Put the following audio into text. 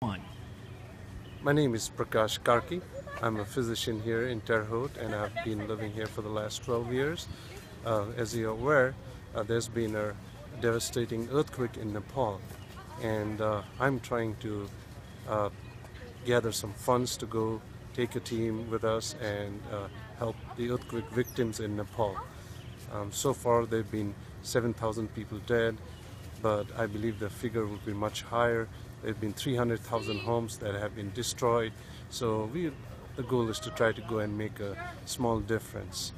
One. My name is Prakash Karki. I'm a physician here in Terre Haute and I've been living here for the last 12 years. Uh, as you're aware, uh, there's been a devastating earthquake in Nepal and uh, I'm trying to uh, gather some funds to go take a team with us and uh, help the earthquake victims in Nepal. Um, so far there have been 7,000 people dead, but I believe the figure will be much higher. There have been 300,000 homes that have been destroyed. So we, the goal is to try to go and make a small difference.